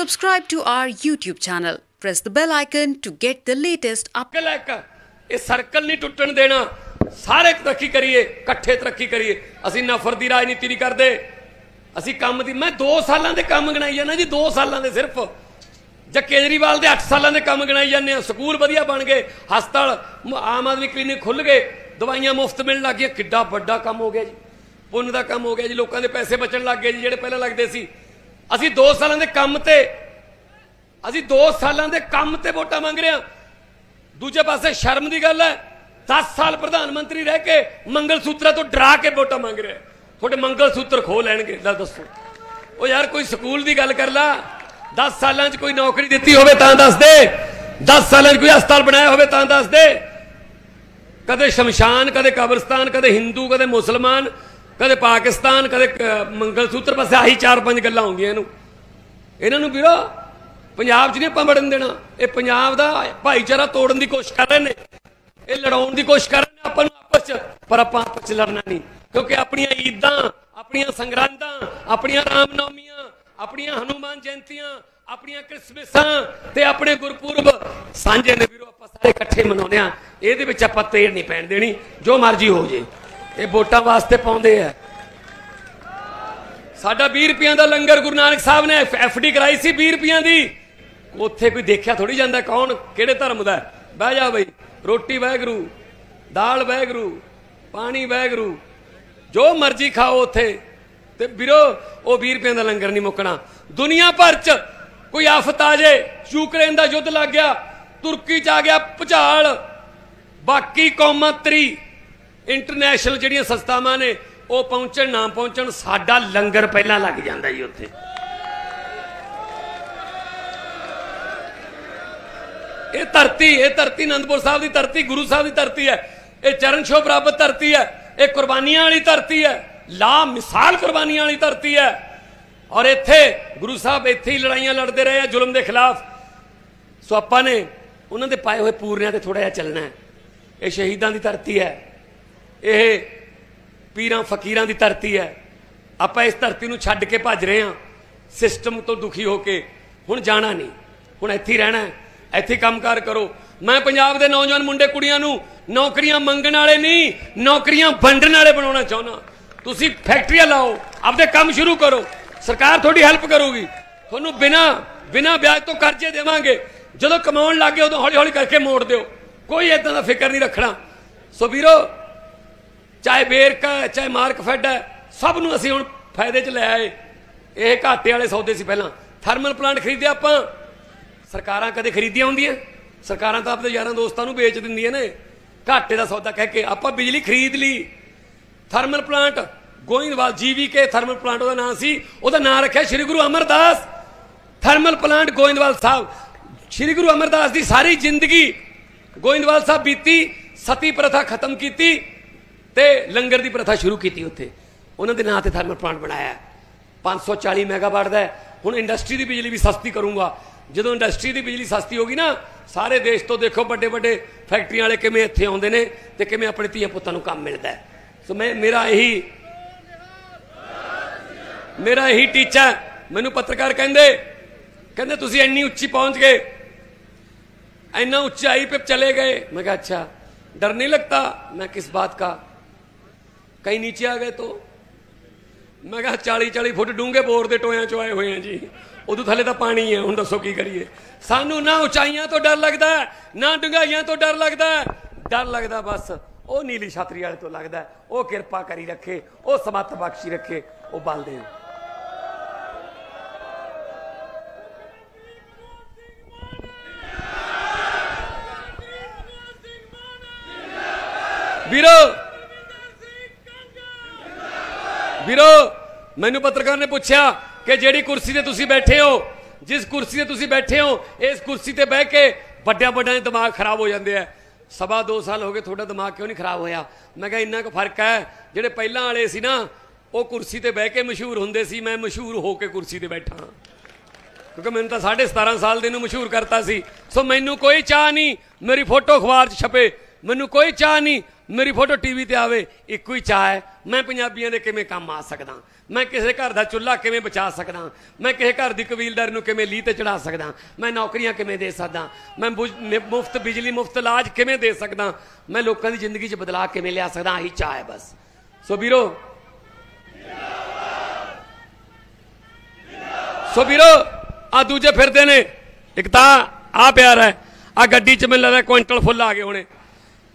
Subscribe to our YouTube channel. Press the bell icon to get the latest updates. ਇਹ circle ਨਹੀਂ ਟੁੱਟਣ ਦੇਣਾ। ਸਾਰੇ ਤਰੱਕੀ ਕਰੀਏ, ਇਕੱਠੇ ਤਰੱਕੀ ਕਰੀਏ। ਅਸੀਂ ਨਫ਼ਰਤ ਦੀ ਰਾਜਨੀਤੀ ਨਹੀਂ ਕਰਦੇ। ਅਸੀਂ ਕੰਮ ਦੀ ਮੈਂ 2 ਸਾਲਾਂ ਦੇ ਕੰਮ ਗਣਾਈ ਜਾਂਦਾ ਜੀ 2 ਸਾਲਾਂ ਦੇ ਸਿਰਫ। ਜਾਂ ਕੇਜਰੀਵਾਲ ਦੇ 8 ਸਾਲਾਂ ਦੇ ਕੰਮ ਗਣਾਈ ਜਾਂਦੇ ਆ ਸਕੂਲ ਵਧੀਆ ਬਣ ਗਏ, ਹਸਪਤਾਲ ਆਮ ਆਦਮੀ ਕਲੀਨਿਕ ਖੁੱਲ ਗਏ। ਦਵਾਈਆਂ ਮੁਫਤ ਮਿਲਣ ਲੱਗ ਗਈਆਂ। ਕਿੱਡਾ ਵੱਡਾ ਕੰਮ ਹੋ ਗਿਆ ਜੀ। ਪੁੰਨ ਦਾ ਕੰਮ ਹੋ ਗਿਆ ਜੀ। ਲੋਕਾਂ ਦੇ ਪੈਸੇ ਬਚਣ ਲੱਗ ਗਏ ਜੀ, ਜਿਹੜੇ ਪਹਿਲਾਂ ਲੱਗਦੇ ਸੀ। ਅਸੀਂ 2 ਸਾਲਾਂ ਦੇ ਕੰਮ ਤੇ, ਅਸੀਂ 2 ਸਾਲਾਂ ਦੇ ਕੰਮ ਤੇ ਵੋਟਾਂ ਮੰਗ ਰਹੇ ਹਾਂ। ਦੂਜੇ ਪਾਸੇ ਸ਼ਰਮ ਦੀ ਗੱਲ ਹੈ 10 ਸਾਲ ਪ੍ਰਧਾਨ ਮੰਤਰੀ ਰਹਿ ਕੇ ਮੰਗਲ ਸੂਤਰਾਂ ਤੋਂ ਡਰਾ ਕੇ ਵੋਟਾਂ ਮੰਗ ਰਿਹਾ ਤੁਹਾਡੇ ਮੰਗਲ ਸੂਤਰ ਖੋ ਲੈਣਗੇ, ਲੈ ਦੱਸੋ। ਉਹ ਯਾਰ ਕੋਈ ਸਕੂਲ ਦੀ ਗੱਲ ਕਰ ਲਾ 10 ਸਾਲਾਂ 'ਚ ਕੋਈ ਨੌਕਰੀ ਦਿੱਤੀ ਹੋਵੇ ਤਾਂ ਦੱਸ ਦੇ। 10 ਸਾਲਾਂ 'ਚ ਕੋਈ ਹਸਪਤਾਲ ਬਣਾਇਆ ਹੋਵੇ ਤਾਂ ਦੱਸ ਦੇ। ਕਦੇ ਸ਼ਮਸ਼ਾਨ, ਕਦੇ ਕਬਰਸਤਾਨ, ਕਦੇ ਹਿੰਦੂ, ਕਦੇ ਮੁਸਲਮਾਨ ਕਦੇ ਪਾਕਿਸਤਾਨ, ਕਦੇ ਕ- ਮੰਗਲ ਸੂਤਰ ਬਸ ਆਹੀ ਚਾਰ ਪੰਜ ਗੱਲਾਂ ਹੁੰਦੀਆਂ ਇਹਨੂੰ। ਇਹਨਾਂ ਨੂੰ ਵੀਰੋ, ਪੰਜਾਬ 'ਚ ਨਹੀਂ ਆਪਾਂ ਵੜਨ ਦੇਣਾ। ਇਹ ਪੰਜਾਬ ਦਾ ਭਾਈਚਾਰਾ ਤੋੜਨ ਦੀ ਕੋਸ਼ਿਸ਼ ਕਰ ਰਹੇ ਨੇ। ਇਹ ਲੜਾਉਣ ਦੀ ਕੋਸ਼ਿਸ਼ ਕਰ ਰਹੇ ਨੇ ਆਪਾਂ ਨੂੰ ਆਪਸ 'ਚ, ਪਰ ਆਪਾਂ ਆਪਸ 'ਚ ਲੜਨਾ ਨਹੀਂ। ਕਿਉਂਕਿ ਆਪਣੀਆਂ ਈਦਾਂ, ਆਪਣੀਆਂ ਸੰਗਰਾਂਦਾਂ, ਆਪਣੀਆਂ ਰਾਮਨੌਮੀਆਂ, ਆਪਣੀਆਂ ਹਨੂਮਾਨ ਜਯੰਤੀਆਂ, ਆਪਣੀਆਂ ਕ੍ਰਿਸਮਸਾਂ ਤੇ ਆਪਣੇ ਗੁਰਪੁਰਬ ਸਾਂਝੇ ਨੇ ਵੀਰੋ, ਆਪਾਂ ਸਾਰੇ ਇਕੱਠੇ ਮਨਾਉਂਦੇ ਆ ਇਹਦੇ ਵਿੱਚ ਆਪਾਂ ਤੇੜ ਨਹੀਂ ਪੈਣ ਦੇਣੀ। ਜੋ ਮਰਜ਼ੀ ਹੋ ਜੇ। ਇਹ ਵੋਟਾਂ ਵਾਸਤੇ ਪਾਉਂਦੇ ਆ। ਸਾਡਾ 20 ਰੁਪਈਆਂ ਦਾ ਲੰਗਰ ਗੁਰੂ ਨਾਨਕ ਸਾਹਿਬ ਨੇ ਐਫਡੀ ਕਰਾਈ ਸੀ 20 ਰੁਪਈਆਂ ਦੀ। ਉੱਥੇ ਕੋਈ ਦੇਖਿਆ ਥੋੜੀ ਜਾਂਦਾ ਕੌਣ, ਕਿਹੜੇ ਧਰਮ ਦਾ ਬਹਿ ਜਾ ਬਈ, ਰੋਟੀ ਵੈਗਰੂ ਦਾਲ ਵੈਗਰੂ ਪਾਣੀ ਵੈਗਰੂ ਜੋ ਮਰਜ਼ੀ ਖਾਓ ਉੱਥੇ। ਤੇ ਵੀਰੋ, ਉਹ 20 ਰੁਪਏ ਦਾ ਲੰਗਰ ਨਹੀਂ ਮੁੱਕਣਾ। ਦੁਨੀਆ ਭਰ ਚ ਕੋਈ ਆਫਤ ਆ ਜੇ, ਯੂਕਰੇਨ ਦਾ ਯੁੱਧ ਲੱਗ ਗਿਆ, ਤੁਰਕੀ ਚ ਆ ਗਿਆ ਭੁਚਾਲ, ਬਾਕੀ ਕੌਮਾਂ ਤਰੀ ਇੰਟਰਨੈਸ਼ਨਲ ਜਿਹੜੀਆਂ ਸੰਸਥਾਵਾਂ ਨੇ, ਉਹ ਪਹੁੰਚਣ, ਨਾ ਪਹੁੰਚਣ, ਸਾਡਾ ਲੰਗਰ ਪਹਿਲਾਂ ਲੱਗ ਜਾਂਦਾ ਜੀ ਉੱਥੇ। ਇਹ ਧਰਤੀ ਇਹ ਧਰਤੀ ਅਨੰਦਪੁਰ ਸਾਹਿਬ ਦੀ ਧਰਤੀ, ਗੁਰੂ ਸਾਹਿਬ ਦੀ ਧਰਤੀ ਹੈ। ਇਹ ਚਰਨ ਛੋਹ ਪ੍ਰਾਪਤ ਧਰਤੀ ਹੈ। ਇਹ ਕੁਰਬਾਨੀਆਂ ਵਾਲੀ ਧਰਤੀ ਹੈ। ਲਾ ਮਿਸਾਲ ਕੁਰਬਾਨੀਆਂ ਵਾਲੀ ਧਰਤੀ ਹੈ। ਔਰ ਇੱਥੇ ਗੁਰੂ ਸਾਹਿਬ ਇੱਥੇ ਹੀ ਲੜਾਈਆਂ ਲੜਦੇ ਰਹੇ ਆ, ਜ਼ੁਲਮ ਦੇ ਖਿਲਾਫ। ਸੋ ਆਪਾਂ ਨੇ ਉਹਨਾਂ ਦੇ ਪਾਏ ਹੋਏ ਪੂਰਨਿਆਂ ਤੇ ਥੋੜਾ ਜਿਹਾ ਚੱਲਣਾ ਹੈ। ਇਹ ਸ਼ਹੀਦਾਂ ਦੀ ਧਰਤੀ ਹੈ। ਇਹ ਪੀਰਾਂ ਫਕੀਰਾਂ ਦੀ ਧਰਤੀ ਹੈ। ਆਪਾਂ ਇਸ ਧਰਤੀ ਨੂੰ ਛੱਡ ਕੇ ਭੱਜ ਰਹੇ ਹਾਂ। ਸਿਸਟਮ ਤੋਂ ਦੁਖੀ ਹੋ ਕੇ ਹੁਣ ਜਾਣਾ ਨਹੀਂ। ਹੁਣ ਇੱਥੇ ਰਹਿਣਾ ਇੱਥੇ ਹੀ ਕੰਮਕਾਰ ਕਰੋ। ਮੈਂ ਪੰਜਾਬ ਦੇ ਨੌਜਵਾਨ ਮੁੰਡੇ ਕੁੜੀਆਂ ਨੂੰ ਨੌਕਰੀਆਂ ਮੰਗਣ ਵਾਲੇ ਨਹੀਂ, ਨੌਕਰੀਆਂ ਵੰਡਣ ਵਾਲੇ ਬਣਾਉਣਾ ਚਾਹੁੰਦਾ। ਤੁਸੀਂ ਫੈਕਟਰੀਆਂ ਲਾਓ, ਆਪਦੇ ਕੰਮ ਸ਼ੁਰੂ ਕਰੋ। ਸਰਕਾਰ ਤੁਹਾਡੀ ਹੈਲਪ ਕਰੂਗੀ। ਤੁਹਾਨੂੰ ਬਿਨਾ ਬਿਨਾ ਵਿਆਜ ਤੋਂ ਕਰਜ਼ੇ ਦੇਵਾਂਗੇ। ਜਦੋਂ ਕਮਾਉਣ ਲੱਗੇ ਉਦੋਂ ਹੌਲੀ ਹੌਲੀ ਕਰਕੇ ਮੋੜ ਦਿਓ। ਕੋਈ ਇਦਾਂ ਦਾ ਫਿਕਰ ਨਹੀਂ ਰੱਖਣਾ। ਸੋ ਵੀਰੋ ਚਾਹੇ ਬੇਰਕਾ ਹੈ, ਚਾਹੇ ਮਾਰਕ ਫੈਡ ਹੈ ਸਭ ਨੂੰ ਅਸੀਂ ਹੁਣ ਫਾਇਦੇ 'ਚ ਲੈ ਆਏ। ਇਹ ਘਾਟੇ ਵਾਲੇ ਸੌਦੇ ਸੀ ਪਹਿਲਾਂ। ਥਰਮਲ ਪਲਾਂਟ ਖਰੀਦਿਆ ਆਪਾਂ। ਸਰਕਾਰਾਂ ਕਦੇ ਖਰੀਦੀਆਂ ਹੁੰਦੀਆਂ। ਸਰਕਾਰਾਂ ਤਾਂ ਆਪਣੇ ਯਾਰਾਂ ਦੋਸਤਾਂ ਨੂੰ ਵੇਚ ਦਿੰਦੀਆਂ ਨੇ। ਘਾਟੇ ਦਾ ਸੌਦਾ ਕਹਿ ਕੇ ਆਪਾਂ ਬਿਜਲੀ ਖਰੀਦ ਲਈ। Thermal plant Goindwal GVK thermal plant ਉਹਦਾ ਨਾਮ ਸੀ। ਉਹਦਾ ਨਾਮ ਰੱਖਿਆ ਸ੍ਰੀ Guru Amardas. Thermal plant Goindwal Sahib. ਸ੍ਰੀ ਗੁਰੂ ਅਮਰਦਾਸ ਦੀ ਸਾਰੀ ਜ਼ਿੰਦਗੀ ਗੋਇੰਦਵਾਲ ਸਾਹਿਬ ਬੀਤੀ ਸਤੀ ਪ੍ਰਥਾ ਖਤਮ ਕੀਤੀ। ਤੇ ਲੰਗਰ ਦੀ ਪ੍ਰਥਾ ਸ਼ੁਰੂ ਕੀਤੀ ਉੱਥੇ ਉਹਨਾਂ ਦੇ ਨਾਂ ਤੇ ਥਰਮਲ ਪਲਾਂਟ ਬਣਾਇਆ 540 ਮੈਗਾਵਾਟ ਦਾ ਹੈ। ਹੁਣ ਇੰਡਸਟਰੀ ਦੀ ਬਿਜਲੀ ਵੀ ਸਸਤੀ ਕਰੂੰਗਾ ਜਦੋਂ ਇੰਡਸਟਰੀ ਦੀ ਬਿਜਲੀ ਸਸਤੀ ਹੋਗੀ ਨਾ ਸਾਰੇ ਦੇਸ਼ ਤੋਂ ਦੇਖੋ ਵੱਡੇ ਵੱਡੇ ਫੈਕਟਰੀਆਂ ਵਾਲੇ ਕਿਵੇਂ ਇੱਥੇ ਆਉਂਦੇ ਨੇ ਤੇ ਕਿਵੇਂ ਆਪਣੇ ਧੀਆਂ ਪੁੱਤਾਂ ਨੂੰ ਕੰਮ ਮਿਲਦਾ ਹੈ। ਸੋ ਮੈਂ ਮੇਰਾ ਇਹੀ ਮੇਰਾ ਇਹੀ ਟੀਚਾ ਹੈ। ਮੈਨੂੰ ਪੱਤਰਕਾਰ ਕਹਿੰਦੇ ਕਹਿੰਦੇ ਤੁਸੀਂ ਇੰਨੀ ਉੱਚੀ ਪਹੁੰਚ ਗਏ ਇੰਨਾ ऊंचाई पे चले गए मैं कहा अच्छा डर नहीं लगता मैं किस बात का ਕਈ ਨੀਚੇ ਆ ਗਏ ਤੋ। ਮੈਂ ਕਿਹਾ 40 40 ਫੁੱਟ ਡੂੰਘੇ ਬੋਰ ਦੇ ਟੋਇਆਂ ਚੋਂ ਆਏ ਹੋਏ ਆ ਜੀ। ਉਦੋਂ ਥੱਲੇ ਤਾਂ ਪਾਣੀ ਹੈ ਹੁਣ ਦੱਸੋ ਕੀ ਕਰੀਏ। ਸਾਨੂੰ ਨਾ ਉਚਾਈਆਂ ਤੋਂ ਡਰ ਲੱਗਦਾ, ਨਾ ਡੁੰਗਾਈਆਂ ਤੋਂ ਡਰ ਲੱਗਦਾ। ਡਰ ਲੱਗਦਾ ਬਸ, ਉਹ ਨੀਲੀ ਛਾਤਰੀ ਵਾਲੇ ਤੋਂ ਲੱਗਦਾ। ਉਹ ਕਿਰਪਾ ਕਰੀ ਰੱਖੇ, ਉਹ ਸਮਤ ਬਖਸ਼ੀ ਰੱਖੇ, ਉਹ ਬਲ ਦੇ ਵੀਰੋ ਵੀਰੋ, ਮੈਨੂੰ ਪੱਤਰਕਾਰ ਨੇ ਪੁੱਛਿਆ ਕਿ ਜਿਹੜੀ ਕੁਰਸੀ ਤੇ ਤੁਸੀਂ ਬੈਠੇ ਹੋ, ਜਿਸ ਕੁਰਸੀ ਤੇ ਤੁਸੀਂ ਬੈਠੇ ਹੋ, ਇਸ ਕੁਰਸੀ ਤੇ ਬਹਿ ਕੇ ਵੱਡਿਆਂ ਵੱਡਿਆਂ ਦੇ ਦਿਮਾਗ ਖਰਾਬ ਹੋ ਜਾਂਦੇ ਆ। ਸਵਾ 2 ਸਾਲ ਹੋ ਗਏ ਤੁਹਾਡਾ ਦਿਮਾਗ ਕਿਉਂ ਨਹੀਂ ਖਰਾਬ ਹੋਇਆ? ਮੈਂ ਕਿਹਾ ਇੰਨਾ ਕੁ ਫ਼ਰਕ ਹੈ, ਜਿਹੜੇ ਪਹਿਲਾਂ ਵਾਲੇ ਸੀ ਨਾ, ਉਹ ਕੁਰਸੀ ਤੇ ਬਹਿ ਕੇ ਮਸ਼ਹੂਰ ਹੁੰਦੇ ਸੀ, ਮੈਂ ਮਸ਼ਹੂਰ ਹੋ ਕੇ ਕੁਰਸੀ ਤੇ ਬੈਠਾ ਹਾਂ। ਕਿਉਂਕਿ ਮੈਨੂੰ ਤਾਂ 17.5 ਸਾਲ ਦੇ ਨੂੰ ਮਸ਼ਹੂਰ ਕਰਤਾ ਸੀ। ਸੋ ਮੈਨੂੰ ਕੋਈ ਚਾਹ ਨਹੀਂ, ਮੇਰੀ ਫੋਟੋ ਅਖਬਾਰ 'ਚ ਛਪੇ। ਮੈਨੂੰ ਕੋਈ ਚਾਹ ਨਹੀਂ ਮੇਰੀ ਫੋਟੋ ਟੀਵੀ ਤੇ ਆਵੇ, ਇੱਕੋ ਹੀ ਚਾਹ ਹੈ, ਮੈਂ ਪੰਜਾਬੀਆਂ ਦੇ ਕਿਵੇਂ ਕੰਮ ਆ ਸਕਦਾ? ਮੈਂ ਕਿਸੇ ਘਰ ਦਾ ਚੁੱਲ੍ਹਾ ਕਿਵੇਂ ਬਚਾ ਸਕਦਾ? ਮੈਂ ਕਿਸੇ ਘਰ ਦੀ ਕਬੀਲਦਾਰੀ ਨੂੰ ਕਿਵੇਂ ਲੀਹ ਤੇ ਚੜਾ ਸਕਦਾ? ਮੈਂ ਨੌਕਰੀਆਂ ਕਿਵੇਂ ਦੇ ਸਕਦਾ? ਮੈਂ ਮੁਫਤ ਬਿਜਲੀ, ਮੁਫਤ ਇਲਾਜ ਕਿਵੇਂ ਦੇ ਸਕਦਾ? ਮੈਂ ਲੋਕਾਂ ਦੀ ਜ਼ਿੰਦਗੀ 'ਚ ਬਦਲਾਅ ਕਿਵੇਂ ਲਿਆ ਸਕਦਾ? ਆਹੀ ਚਾਹ ਹੈ ਬਸ। ਸੋ ਵੀਰੋ ਸੋ ਵੀਰੋ ਆ ਦੂਜੇ ਫਿਰਦੇ ਨੇ। ਇੱਕ ਤਾਂ ਆ ਪਿਆਰ ਹੈ। ਆ ਗੱਡੀ 'ਚ ਮੈਨੂੰ ਲੱਗਦਾ ਕੁਇੰਟਲ ਫੁੱਲ ਆ ਗਏ ਹੋਣੇ।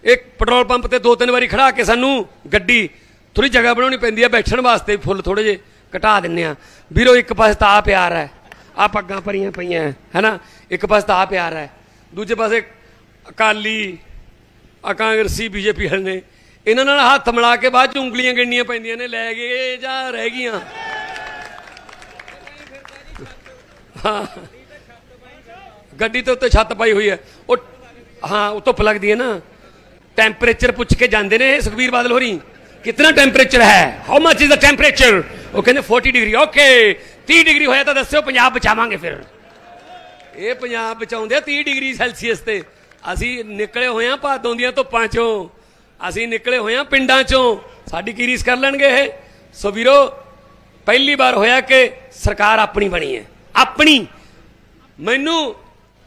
ਇੱਕ ਪੈਟਰੋਲ ਪੰਪ ਤੇ ਦੋ ਤਿੰਨ ਵਾਰੀ ਖੜਾ ਕੇ ਸਾਨੂੰ ਗੱਡੀ ਥੋੜੀ ਜਗ੍ਹਾ ਬਣਾਉਣੀ ਪੈਂਦੀ ਹੈ ਬੈਠਣ ਵਾਸਤੇ ਫੁੱਲ ਥੋੜੇ ਜੇ ਘਟਾ ਦਿੰਨੇ ਆ। ਵੀਰੋ, ਇੱਕ ਪਾਸੇ ਤਾਂ ਆ ਪਿਆਰ ਹੈ। ਆ ਪੱਗਾਂ ਭਰੀਆਂ ਪਈਆਂ ਹੈਨਾ? ਇੱਕ ਪਾਸੇ ਤਾਂ ਆ ਪਿਆਰ ਹੈ। ਦੂਜੇ ਪਾਸੇ ਅਕਾਲੀ ਆ ਕਾਂਗਰਸੀ ਬੀਜੇਪੀ ਹਲ ਨੇ ਇਹਨਾਂ ਨਾਲ ਹੱਥ ਮਿਲਾ ਕੇ ਬਾਅਦ ਚ ਉਂਗਲੀਆਂ ਗਿਣਨੀਆਂ ਪੈਂਦੀਆਂ ਨੇ, ਲੈ ਗਏ, ਜਾਂ ਰਹਿ ਗਈਆਂ। ਹਾਂ। ਗੱਡੀ ਤੇ ਉੱਤੇ ਛੱਤ ਪਾਈ ਹੋਈ ਹੈ। ਉਹ ਹਾਂ, ਉਹ ਧੁੱਪ ਲੱਗਦੀ ਹੈ ਨਾ। ਟੈਂਪਰੇਚਰ ਪੁੱਛ ਕੇ ਜਾਂਦੇ ਨੇ, ਸੁਖਬੀਰ ਬਾਦਲ ਹੋਰੀ ਕਿੰਨਾ ਟੈਂਪਰੇਚਰ ਹੈ? How much is the temperature ਉਹ ਕਹਿੰਦੇ 40 ਡਿਗਰੀ ਓਕੇ 30 ਡਿਗਰੀ ਹੋਇਆ ਤਾਂ ਦੱਸਿਓ, ਪੰਜਾਬ ਬਚਾਵਾਂਗੇ ਫਿਰ। ਇਹ ਪੰਜਾਬ ਬਚਾਉਂਦੇ ਆ 30 ਡਿਗਰੀ ਸੈਲਸੀਅਸ ਤੇ। ਅਸੀਂ ਨਿਕਲੇ ਹੋਏ ਆ ਭਾਦੋਂ ਦੀਆਂ ਧੁੱਪਾਂ ਚੋਂ। ਅਸੀਂ ਨਿਕਲੇ ਹੋਏ ਆ ਪਿੰਡਾਂ ਚੋਂ। ਸਾਡੀ ਕੀ ਰੀਸ ਕਰ ਲੈਣਗੇ ਇਹ? ਸੋ ਵੀਰੋ, ਪਹਿਲੀ ਵਾਰ ਹੋਇਆ ਕਿ ਸਰਕਾਰ ਆਪਣੀ ਬਣੀ ਹੈ। ਆਪਣੀ। ਮੈਨੂੰ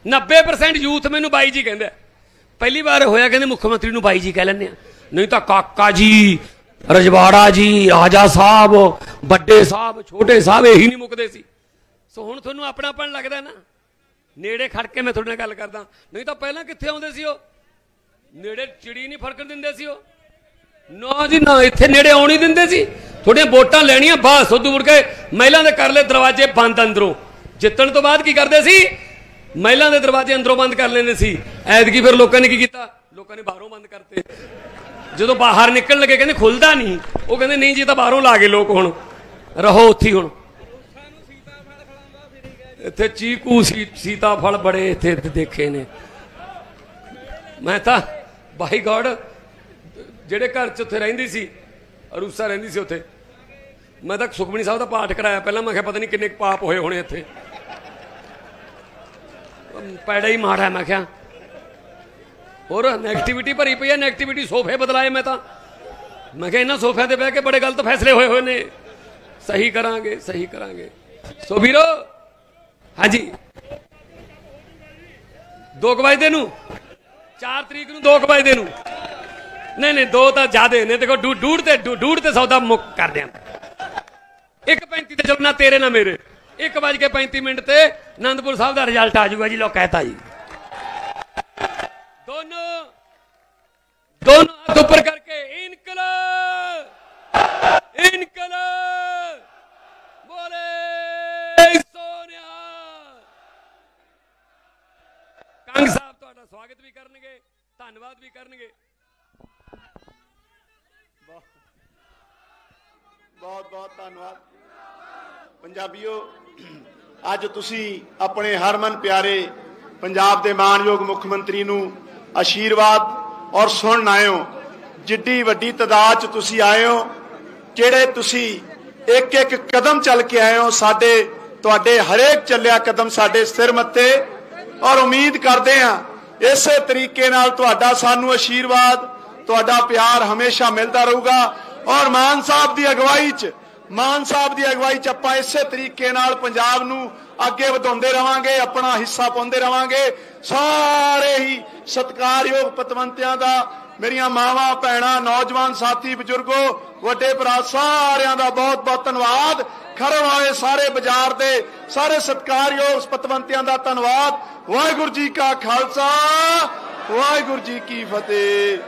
90% ਯੂਥ ਮੈਨੂੰ ਬਾਈ ਜੀ ਕਹਿੰਦਾ ਪਹਿਲੀ ਵਾਰ ਹੋਇਆ ਕਹਿੰਦੇ ਮੁੱਖ ਮੰਤਰੀ ਨੂੰ ਬਾਈ ਜੀ ਕਹਿ ਲੈਂਦੇ ਆ। ਨਹੀਂ ਤਾਂ ਕਾਕਾ ਜੀ, ਰਜਵਾੜਾ ਜੀ, ਰਾਜਾ ਸਾਹਿਬ, ਵੱਡੇ ਸਾਹਿਬ, ਛੋਟੇ ਸਾਹਿਬ ਇਹੀ ਨਹੀਂ ਮੁੱਕਦੇ ਸੀ। ਸੋ ਹੁਣ ਤੁਹਾਨੂੰ ਆਪਣਾਪਣ ਲੱਗਦਾ ਨਾ। ਨੇੜੇ ਖੜ ਕੇ ਮੈਂ ਤੁਹਾਡੇ ਨਾਲ ਗੱਲ ਕਰਦਾ। ਨਹੀਂ ਤਾਂ ਪਹਿਲਾਂ ਕਿੱਥੇ ਆਉਂਦੇ ਸੀ ਉਹ? ਨੇੜੇ ਚਿੜੀ ਨਹੀਂ ਫੜਕਣ ਦਿੰਦੇ ਸੀ ਉਹ। ਨਾ ਜੀ, ਨਾ, ਇੱਥੇ ਨੇੜੇ ਆਉਣ ਹੀ ਦਿੰਦੇ ਸੀ। ਤੁਹਾਡੀਆਂ ਵੋਟਾਂ ਲੈਣੀਆਂ, ਬਸ, ਉਦੋਂ ਮੁੜ ਕੇ ਮਹਿਲਾ ਦੇ ਕਰ ਲੈ ਦਰਵਾਜ਼ੇ ਬੰਦ ਅੰਦਰੋਂ। ਜਿੱਤਣ ਤੋਂ ਬਾਅਦ ਕੀ ਕਰਦੇ ਸੀ? ਮਹਿਲਾ ਦੇ ਦਰਵਾਜ਼ੇ ਅੰਦਰੋਂ ਬੰਦ ਕਰ ਲੈਂਦੇ ਸੀ। ਐਤਕੀ ਫਿਰ ਲੋਕਾਂ ਨੇ ਕੀ ਕੀਤਾ? ਲੋਕਾਂ ਨੇ ਬਾਹਰੋਂ ਬੰਦ ਕਰਤੇ। ਜਦੋਂ ਬਾਹਰ ਨਿਕਲਣ ਲੱਗੇ, ਕਹਿੰਦੇ ਖੁੱਲਦਾ ਨਹੀਂ। ਉਹ ਕਹਿੰਦੇ, ਨਹੀਂ ਜੀ ਤਾਂ ਬਾਹਰੋਂ ਲਾ ਗਏ ਲੋਕ ਹੁਣ। ਰਹੋ ਉੱਥੇ ਹੁਣ। ਇੱਥੇ ਚੀਕੂ ਸੀਤਾ ਫਲ ਬੜੇ ਇੱਥੇ ਦੇਖੇ ਨੇ। ਮੈਂ ਤਾਂ, ਬਾਈ ਗੋਡ, ਜਿਹੜੇ ਘਰ 'ਚ ਉੱਥੇ ਰਹਿੰਦੀ ਸੀ, ਅਰੂਸਾ ਰਹਿੰਦੀ ਸੀ ਉੱਥੇ। ਮੈਂ ਤਾਂ ਸੁਖਮਨੀ ਸਾਹਿਬ ਦਾ ਪਾਠ ਕਰਾਇਆ। ਪਹਿਲਾਂ ਮੈਂ ਕਿਹਾ, ਪਤਾ ਨਹੀਂ ਕਿੰਨੇ ਪਾਪ ਹੋਏ ਹੋਣੇ ਇੱਥੇ। ਪੈੜਾ ਹੀ ਮਾੜਾ ਮੈਂ ਕਿਹਾ। ਹੋਰ ਨੈਗੇਟਿਵਿਟੀ ਭਰੀ ਪਈ ਹੈ ਨੈਗੇਟਿਵਿਟੀ ਸੋਫੇ ਬਦਲਾਏ ਮੈਂ ਤਾਂ। ਮੈਂ ਕਿਹਾ, ਇਹਨਾਂ ਸੋਫਿਆਂ ਤੇ ਬਹਿ ਕੇ ਬੜੇ ਗਲਤ ਫੈਸਲੇ ਹੋਏ ਹੋਏ ਨੇ। ਸਹੀ ਕਰਾਂਗੇ ਸਹੀ ਕਰਾਂਗੇ। ਸੋ ਵੀਰੋ, ਹਾਂਜੀ। 2 ਵਜੇ ਨੂੰ। 4 ਤਰੀਕ ਨੂੰ 2 ਵਜੇ ਨੂੰ। ਨਹੀਂ ਨਹੀਂ, ਦੋ ਤਾਂ ਜ਼ਿਆਦੇ ਨੇ। ਦੇਖੋ ਡੂੜ ਤੇ ਡੂੜ ਤੇ ਸੌਦਾ ਮੁੱਕ ਕਰਦੇ ਆਂ 1.35 ਤੇ ਚੱਲਣਾ ਤੇਰੇ ਨਾ ਮੇਰੇ। 1:35 ਮਿੰਟ ਤੇ ਆਨੰਦਪੁਰ ਸਾਹਿਬ ਦਾ ਰਿਜ਼ਲਟ ਆ ਜਾਊਗਾ ਜੀ ਲੋ ਕਹਿਤਾ ਜੀ। ਦੋਨੋਂ ਦੋਨੋਂ ਹੱਥ ਉੱਪਰ ਕਰਕੇ ਇਨਕਲਾਬ ਇਨਕਲਾਬ, ਬੋਲੇ ਸੋਨਿਆ ਕੰਗ ਸਾਹਿਬ ਤੁਹਾਡਾ ਸਵਾਗਤ ਵੀ ਕਰਨਗੇ, ਧੰਨਵਾਦ ਵੀ ਕਰਨਗੇ। ਬਹੁਤ ਬਹੁਤ ਧੰਨਵਾਦ। ਪੰਜਾਬੀਓ ਅੱਜ ਤੁਸੀਂ ਆਪਣੇ ਹਰਮਨ ਪਿਆਰੇ ਪੰਜਾਬ ਦੇ ਮਾਨਯੋਗ ਮੁੱਖ ਮੰਤਰੀ ਨੂੰ ਆਸ਼ੀਰਵਾਦ ਔਰ ਸੁਣਨ ਆਏ ਹੋ ਜਿੱਡੀ ਵੱਡੀ ਤਦਾਦ ਚ ਤੁਸੀਂ ਆਏ ਹੋ ਜਿਹੜੇ ਤੁਸੀਂ ਇੱਕ ਇੱਕ ਕਦਮ ਚੱਲ ਕੇ ਆਏ ਹੋ, ਸਾਡੇ, ਤੁਹਾਡੇ ਹਰੇਕ ਚੱਲਿਆ ਕਦਮ ਸਾਡੇ ਸਿਰ ਮੱਤੇ ਔਰ ਉਮੀਦ ਕਰਦੇ ਹਾਂ, ਇਸੇ ਤਰੀਕੇ ਨਾਲ ਤੁਹਾਡਾ ਸਾਨੂੰ ਆਸ਼ੀਰਵਾਦ ਤੁਹਾਡਾ ਪਿਆਰ ਹਮੇਸ਼ਾ ਮਿਲਦਾ ਰਹੂਗਾ। ਔਰ ਮਾਨ ਸਾਹਿਬ ਦੀ ਅਗਵਾਈ 'ਚ ਮਾਨ ਸਾਹਿਬ ਦੀ ਅਗਵਾਈ 'ਚ ਆਪਾਂ ਇਸੇ ਤਰੀਕੇ ਨਾਲ ਪੰਜਾਬ ਨੂੰ ਅੱਗੇ ਵਧਾਉਂਦੇ ਰਵਾਂਗੇ, ਆਪਣਾ ਹਿੱਸਾ ਪਾਉਂਦੇ ਰਵਾਂਗੇ। ਸਾਰੇ ਹੀ ਸਤਿਕਾਰਯੋਗ ਪਤਵੰਤਿਆਂ ਦਾ, ਮੇਰੀਆਂ ਮਾਵਾਂ, ਭੈਣਾਂ, ਨੌਜਵਾਨ ਸਾਥੀ, ਬਜ਼ੁਰਗੋ, ਵੱਡੇ ਭਰਾ, ਸਾਰਿਆਂ ਦਾ ਬਹੁਤ ਬਹੁਤ ਧੰਨਵਾਦ। ਖਰਮ ਆਏ ਸਾਰੇ ਬਾਜ਼ਾਰ ਦੇ ਸਾਰੇ ਸਤਿਕਾਰਯੋਗ ਪਤਵੰਤਿਆਂ ਦਾ ਧੰਨਵਾਦ। ਵਾਹਿਗੁਰੂ ਜੀ ਕਾ ਖਾਲਸਾ, ਵਾਹਿਗੁਰੂ ਜੀ ਕੀ ਫਤਿਹ।